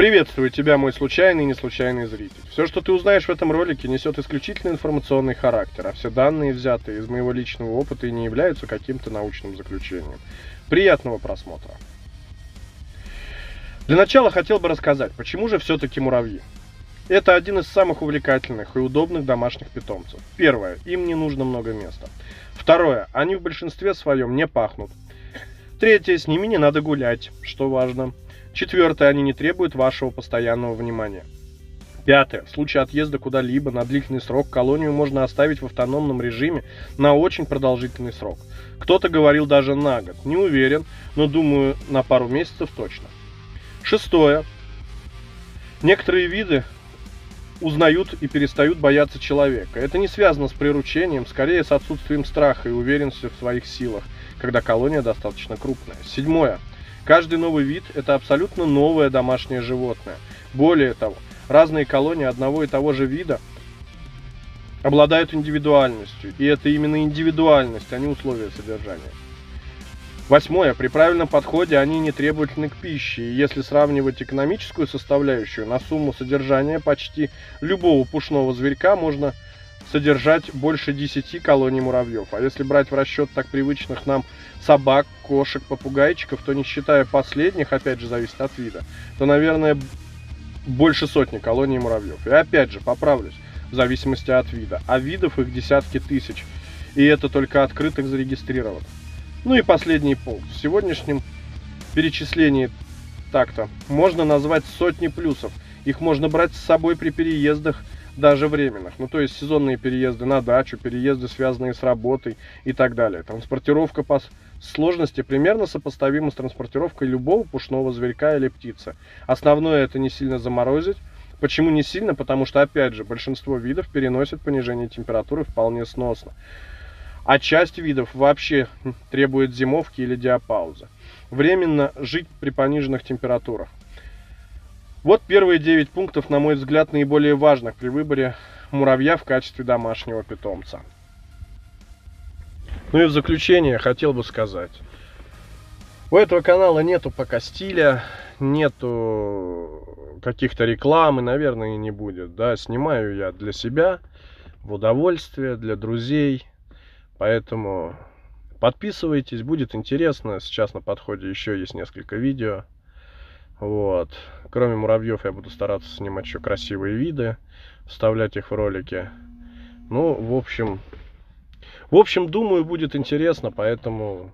Приветствую тебя, мой случайный и неслучайный зритель. Все, что ты узнаешь в этом ролике, несет исключительно информационный характер, а все данные, взятые из моего личного опыта, и не являются каким-то научным заключением. Приятного просмотра. Для начала хотел бы рассказать, почему же все-таки муравьи. Это один из самых увлекательных и удобных домашних питомцев. Первое, им не нужно много места. Второе, они в большинстве своем не пахнут. Третье, с ними не надо гулять, что важно. Четвертое, они не требуют вашего постоянного внимания. Пятое. В случае отъезда куда-либо на длительный срок колонию можно оставить в автономном режиме на очень продолжительный срок. Кто-то говорил даже на год. Не уверен, но думаю на пару месяцев точно. Шестое. Некоторые виды узнают и перестают бояться человека. Это не связано с приручением, скорее с отсутствием страха и уверенности в своих силах, когда колония достаточно крупная. Седьмое. Каждый новый вид – это абсолютно новое домашнее животное. Более того, разные колонии одного и того же вида обладают индивидуальностью, и это именно индивидуальность, а не условия содержания. Восьмое. При правильном подходе они не требовательны к пище, и если сравнивать экономическую составляющую, на сумму содержания почти любого пушного зверька можно содержать больше 10 колоний муравьев. А если брать в расчет так привычных нам собак, кошек, попугайчиков, то не считая последних, опять же зависит от вида, то, наверное, больше сотни колоний муравьев. И опять же, поправлюсь, в зависимости от вида. А видов их десятки тысяч. И это только открытых зарегистрированных. Ну и последний пункт. В сегодняшнем перечислении так-то можно назвать сотни плюсов. Их можно брать с собой при переездах, даже временных. Ну, то есть сезонные переезды на дачу, переезды, связанные с работой и так далее. Транспортировка по сложности примерно сопоставима с транспортировкой любого пушного зверька или птицы. Основное это не сильно заморозить. Почему не сильно? Потому что, опять же, большинство видов переносят понижение температуры вполне сносно а часть видов вообще требует зимовки или диапаузы. Временно жить при пониженных температурах. Вот первые 9 пунктов, на мой взгляд, наиболее важных при выборе муравья в качестве домашнего питомца. Ну и в заключение хотел бы сказать. У этого канала нету пока стиля, нету каких-то рекламы, наверное, и не будет. Да, снимаю я для себя, в удовольствие, для друзей, Поэтому подписывайтесь, будет интересно. Сейчас на подходе еще есть несколько видео. Вот. Кроме муравьев я буду стараться снимать еще красивые виды, вставлять их в ролики. Ну, в общем, в общем, думаю, будет интересно, поэтому...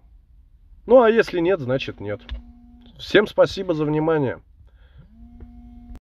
Ну, а если нет, значит нет. Всем спасибо за внимание.